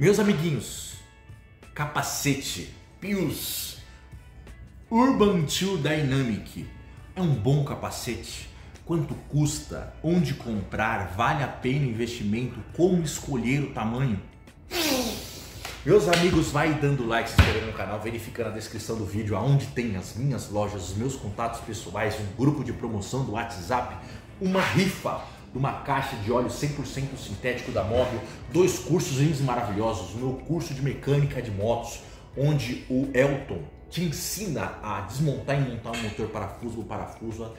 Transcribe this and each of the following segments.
Meus amiguinhos, capacete Pius Urban 2 Dynamic é um bom capacete? Quanto custa? Onde comprar? Vale a pena o investimento? Como escolher o tamanho? Meus amigos, vai dando like, se inscrevendo no canal, verificando a descrição do vídeo aonde tem as minhas lojas, os meus contatos pessoais, um grupo de promoção do WhatsApp, uma rifa de uma caixa de óleo 100% sintético da Móvel, dois cursos lindos e maravilhosos, o meu curso de mecânica de motos, onde o Elton te ensina a desmontar e montar um motor parafuso parafuso,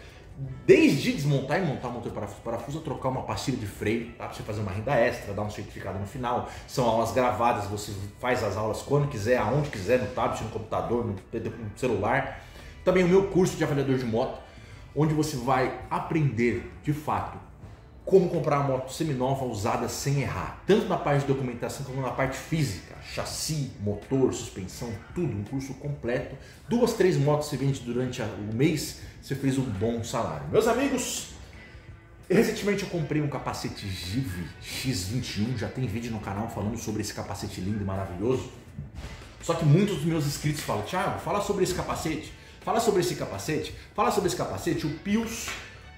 desde desmontar e montar um motor parafuso, parafuso a trocar uma pastilha de freio, tá? pra você fazer uma renda extra, dar um certificado no final. São aulas gravadas, você faz as aulas quando quiser, aonde quiser, no tablet, no computador, no celular. Também o meu curso de avaliador de moto, onde você vai aprender de fato como comprar uma moto seminova usada sem errar, tanto na parte de documentação como na parte física, chassi, motor, suspensão, tudo, um curso completo. Duas, três motos você vende durante o mês, você fez um bom salário. Meus amigos, recentemente eu comprei um capacete Give X21, já tem vídeo no canal falando sobre esse capacete lindo e maravilhoso. Só que muitos dos meus inscritos falam, Thiago, fala sobre esse capacete, fala sobre esse capacete, fala sobre esse capacete, o Pius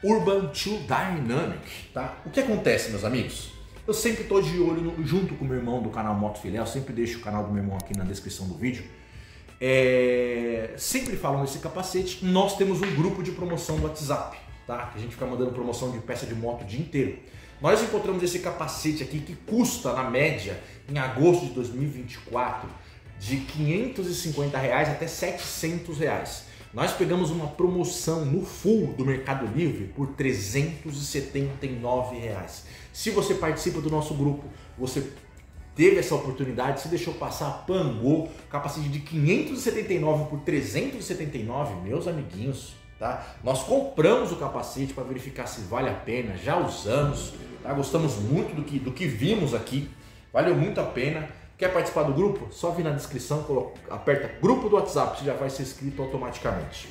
Urban 2 Dynamic, tá? O que acontece, meus amigos? Eu sempre estou de olho no, junto com o meu irmão do canal Moto Filé, eu sempre deixo o canal do meu irmão aqui na descrição do vídeo. É, sempre falam nesse capacete, nós temos um grupo de promoção do WhatsApp, tá? Que a gente fica mandando promoção de peça de moto o dia inteiro. Nós encontramos esse capacete aqui que custa, na média, em agosto de 2024, de 550 reais até 700 reais. Nós pegamos uma promoção no full do Mercado Livre por 379 reais. Se você participa do nosso grupo, você teve essa oportunidade, se deixou passar, pangou, capacete de 579 por 379, meus amiguinhos, tá? Nós compramos o capacete para verificar se vale a pena, já usamos, tá? Gostamos muito do que, do que vimos aqui, valeu muito a pena. Quer participar do grupo? Só vir na descrição, coloca, aperta grupo do WhatsApp, você já vai ser inscrito automaticamente.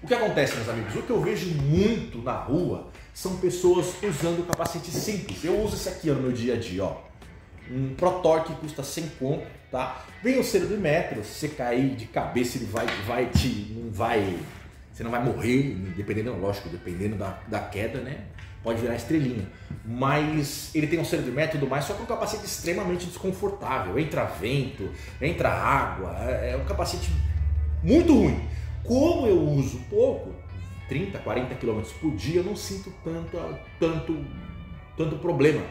O que acontece, meus amigos? O que eu vejo muito na rua são pessoas usando capacete simples. Eu uso esse aqui no meu dia a dia, ó. Um Protor que custa 100 conto, tá? Vem o selo do metro, se você cair de cabeça ele vai, vai te, não vai, você não vai morrer, dependendo, lógico, dependendo da, da queda, né? pode virar estrelinha. Mas ele tem um e tudo mais, só que é um capacete extremamente desconfortável. Entra vento, entra água, é, é um capacete muito ruim. Como eu uso pouco, 30, 40 km por dia, eu não sinto tanto, tanto, tanto problema.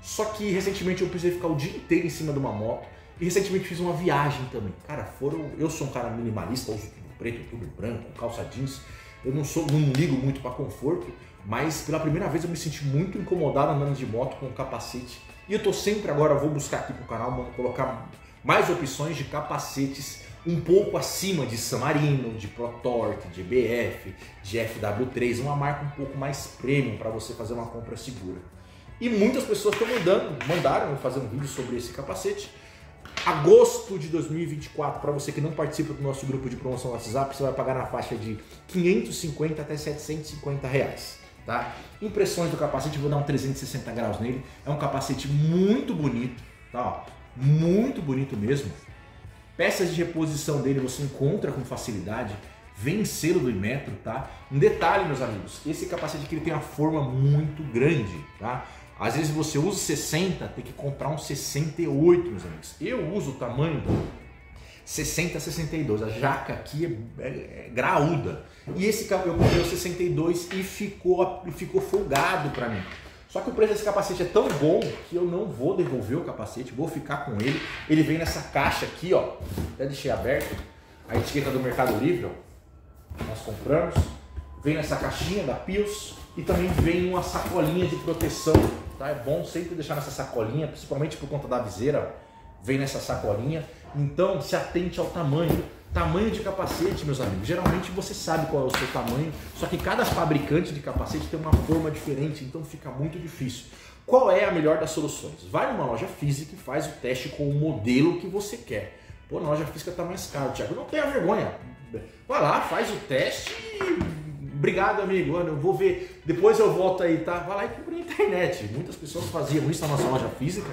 Só que recentemente eu precisei ficar o dia inteiro em cima de uma moto e recentemente fiz uma viagem também. Cara, foram. Eu sou um cara minimalista, uso preto, tudo branco, calça jeans. Eu não sou, não ligo muito para conforto, mas pela primeira vez eu me senti muito incomodado andando de moto com capacete. E eu tô sempre agora, vou buscar aqui pro canal, colocar mais opções de capacetes um pouco acima de Samarino, de Pro Torque, de BF, de FW3, uma marca um pouco mais premium para você fazer uma compra segura. E muitas pessoas estão mandando, mandaram eu fazer um vídeo sobre esse capacete. Agosto de 2024, para você que não participa do nosso grupo de promoção no WhatsApp, você vai pagar na faixa de 550 até 750 reais. Tá? Impressões do capacete, vou dar um 360 graus nele. É um capacete muito bonito, tá? Muito bonito mesmo. Peças de reposição dele você encontra com facilidade. Vem selo do Imetro, tá? Um detalhe, meus amigos, esse capacete aqui ele tem uma forma muito grande, tá? Às vezes você usa 60, tem que comprar um 68, meus amigos. Eu uso o tamanho 60 a 62. A jaca aqui é, é, é graúda. E esse eu comprei o 62 e ficou, ficou folgado para mim. Só que o preço desse capacete é tão bom que eu não vou devolver o capacete, vou ficar com ele. Ele vem nessa caixa aqui, ó. Até deixei aberto. A etiqueta do Mercado Livre, ó. Nós compramos. Vem nessa caixinha da Pios e também vem uma sacolinha de proteção. Tá? É bom sempre deixar nessa sacolinha, principalmente por conta da viseira. Vem nessa sacolinha. Então, se atente ao tamanho. Tamanho de capacete, meus amigos. Geralmente você sabe qual é o seu tamanho, só que cada fabricante de capacete tem uma forma diferente, então fica muito difícil. Qual é a melhor das soluções? Vai numa loja física e faz o teste com o modelo que você quer. Pô, na loja física tá mais caro, Thiago. Não tenha vergonha. Vai lá, faz o teste e. Obrigado, amigo. Eu vou ver. Depois eu volto aí, tá? Vai lá e compra na internet. Muitas pessoas faziam isso na nossa loja física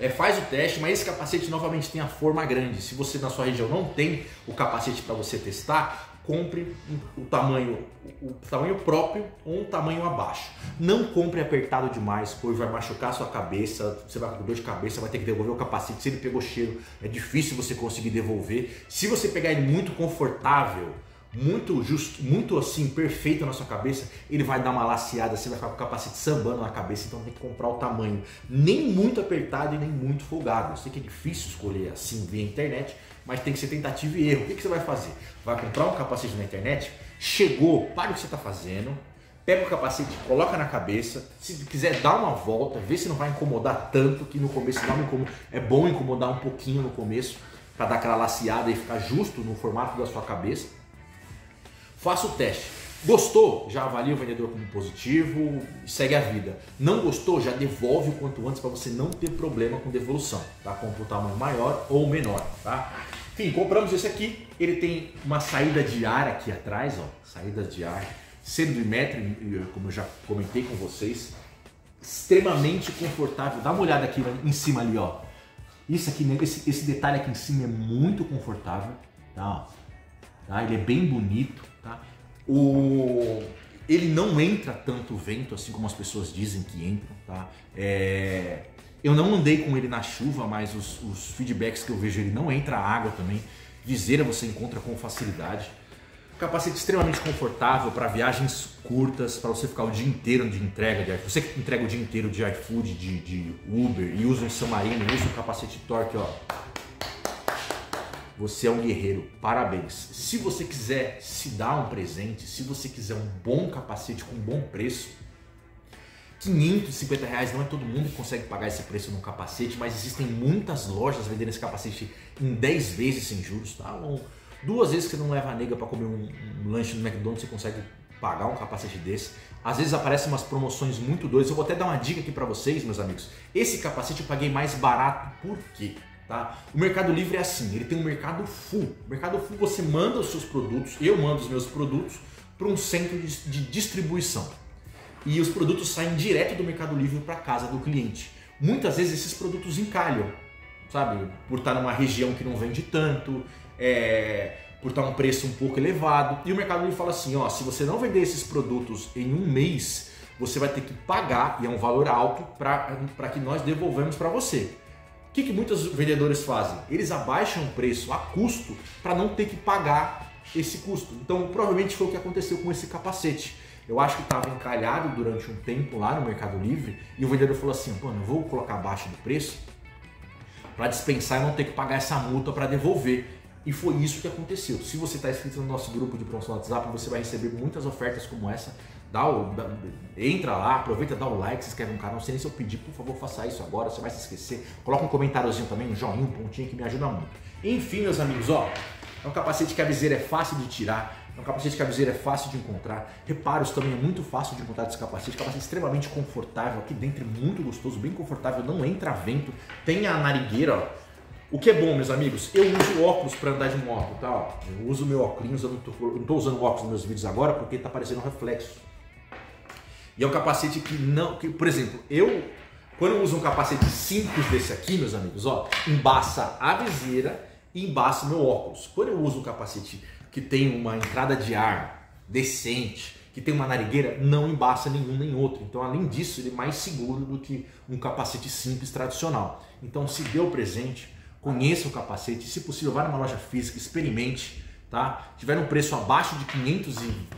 é, faz o teste, mas esse capacete novamente tem a forma grande. Se você na sua região não tem o capacete para você testar, compre o tamanho, o tamanho próprio ou um tamanho abaixo. Não compre apertado demais, pois vai machucar a sua cabeça, você vai com dor de cabeça, vai ter que devolver o capacete. Se ele pegou cheiro, é difícil você conseguir devolver. Se você pegar ele muito confortável, muito justo, muito assim, perfeito na sua cabeça, ele vai dar uma laceada, você vai ficar com o capacete sambando na cabeça, então tem que comprar o tamanho nem muito apertado e nem muito folgado. Eu sei que é difícil escolher assim via internet, mas tem que ser tentativa e erro. O que, que você vai fazer? Vai comprar um capacete na internet, chegou, para o que você está fazendo, pega o capacete, coloca na cabeça, se quiser dar uma volta, vê se não vai incomodar tanto, que no começo dá um é bom incomodar um pouquinho no começo, para dar aquela laceada e ficar justo no formato da sua cabeça Faça o teste. Gostou? Já avalia o vendedor como positivo e segue a vida. Não gostou? Já devolve o quanto antes para você não ter problema com devolução, tá? Compra o tamanho maior ou menor, tá? Enfim, compramos esse aqui. Ele tem uma saída de ar aqui atrás, ó, saída de ar, sendo metro, como eu já comentei com vocês, extremamente confortável. Dá uma olhada aqui em cima ali, ó. Isso aqui, esse, esse detalhe aqui em cima é muito confortável, tá? tá? Ele é bem bonito Tá? O, ele não entra tanto vento assim como as pessoas dizem que entram. Tá? É, eu não andei com ele na chuva, mas os, os feedbacks que eu vejo ele não entra água também. Viseira você encontra com facilidade. Capacete extremamente confortável para viagens curtas, para você ficar o dia inteiro de entrega de iFood. Você que entrega o dia inteiro de iFood, de, de Uber e usa um San Marino, usa o capacete Torque, ó você é um guerreiro, parabéns. Se você quiser se dar um presente, se você quiser um bom capacete com um bom preço, 550 reais não é todo mundo que consegue pagar esse preço no capacete, mas existem muitas lojas vendendo esse capacete em 10 vezes sem juros, tá? Ou duas vezes que você não leva a nega para comer um, um, lanche no McDonald's, você consegue pagar um capacete desse. Às vezes aparecem umas promoções muito doidas. Eu vou até dar uma dica aqui para vocês, meus amigos. Esse capacete eu paguei mais barato, por quê? Tá? O Mercado Livre é assim, ele tem um mercado full. O mercado full você manda os seus produtos, eu mando os meus produtos para um centro de, distribuição. E os produtos saem direto do Mercado Livre para casa do cliente. Muitas vezes esses produtos encalham, sabe? Por estar numa região que não vende tanto, é, por estar um preço um pouco elevado. E o Mercado Livre fala assim: ó, se você não vender esses produtos em um mês, você vai ter que pagar, e é um valor alto, para que nós devolvamos para você. Que, que muitos vendedores fazem? Eles abaixam o preço a custo para não ter que pagar esse custo. Então, provavelmente foi o que aconteceu com esse capacete. Eu acho que estava encalhado durante um tempo lá no Mercado Livre e o vendedor falou assim: Pô, não vou colocar abaixo do preço para dispensar e não ter que pagar essa multa para devolver. E foi isso que aconteceu. Se você está inscrito no nosso grupo de promoção no WhatsApp, você vai receber muitas ofertas como essa dá o, dá, entra lá, aproveita, dá o like, se inscreve no canal. Não sei nem se eu pedir, por favor, faça isso agora, você vai se esquecer. Coloca um comentáriozinho também, um joinha, um pontinho que me ajuda muito. Enfim, meus amigos, ó, é um capacete que a viseira é fácil de tirar, é um capacete que a viseira é fácil de encontrar. Reparos também é muito fácil de encontrar esse capacete, capacete extremamente confortável, aqui dentro é muito gostoso, bem confortável, não entra vento, tem a narigueira, ó. O que é bom, meus amigos, eu uso óculos para andar de moto, tá? Eu uso meu óculos, eu não tô, não tô usando óculos nos meus vídeos agora porque tá parecendo um reflexo e é um capacete que não. Que, por exemplo, eu, quando eu uso um capacete simples desse aqui, meus amigos, ó, embaça a viseira e embaça meu óculos. Quando eu uso um capacete que tem uma entrada de ar decente, que tem uma narigueira, não embaça nenhum nem outro. Então, além disso, ele é mais seguro do que um capacete simples tradicional. Então, se deu presente, conheça o capacete, se possível, vá numa loja física, experimente, tá? Se tiver um preço abaixo de 500 e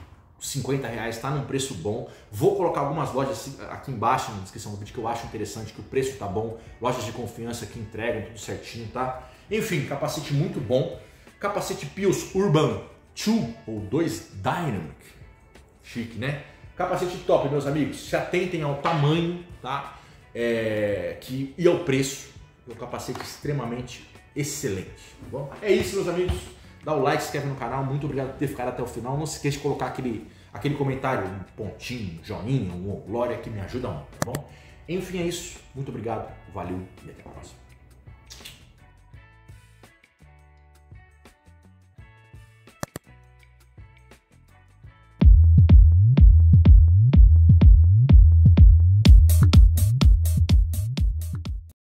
50 reais, está num preço bom. Vou colocar algumas lojas aqui embaixo na descrição do vídeo que eu acho interessante, que o preço tá bom, lojas de confiança que entregam tudo certinho, tá? Enfim, capacete muito bom. Capacete Pius Urban 2 ou 2 Dynamic. Chique, né? Capacete top, meus amigos. Se atentem ao tamanho, tá? É, que, e ao preço. É um capacete extremamente excelente, tá bom? É isso, meus amigos dá o like, se inscreve no canal. Muito obrigado por ter ficado até o final. Não se esqueça de colocar aquele, aquele comentário, um pontinho, um joinha, um glória que me ajuda muito, tá bom? Enfim, é isso. Muito obrigado, valeu e até a próxima.